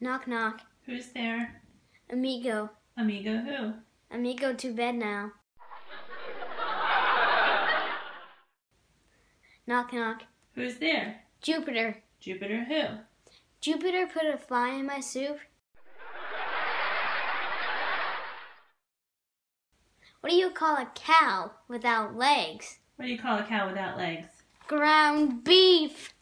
Knock knock. Who's there? Amigo. Amigo who? Amigo to bed now. knock knock. Who's there? Jupiter. Jupiter who? Jupiter put a fly in my soup. What do you call a cow without legs? What do you call a cow without legs? Ground beef.